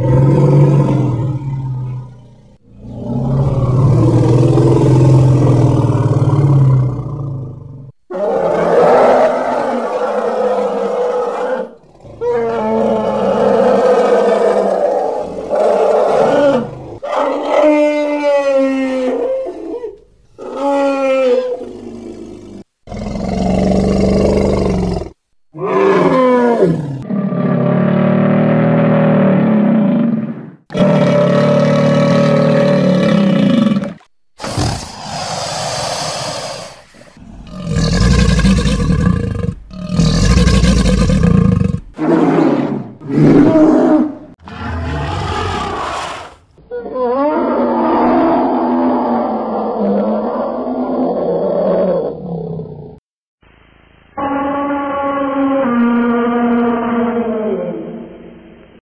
Música Amen.